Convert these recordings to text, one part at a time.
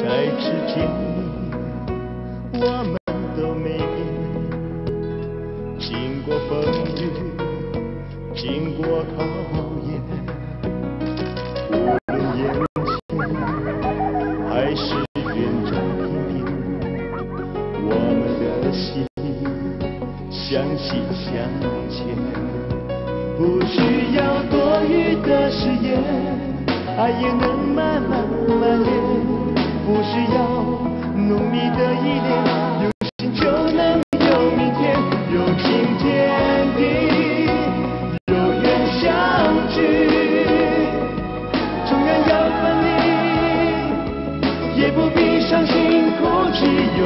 在之间，我们都没变。经过风雨，经过考验，无论眼前还是远在天边，我们的心相惜相前，不需要多余的誓言，爱也能慢慢，不需要浓密的依恋，有心就能有明天，有情天地，有缘相聚，纵然要分离，也不必伤心哭泣，有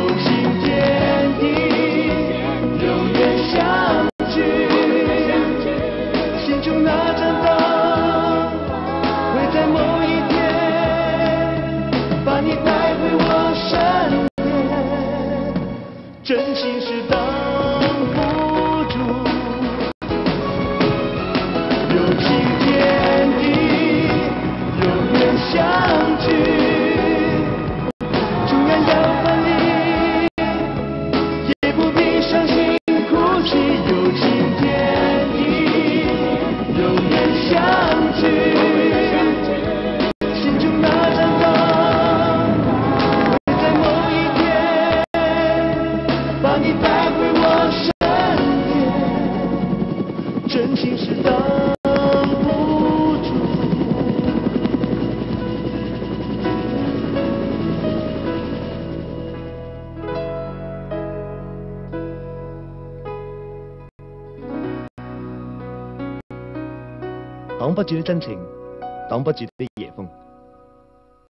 相挡不住的真情，挡不住的。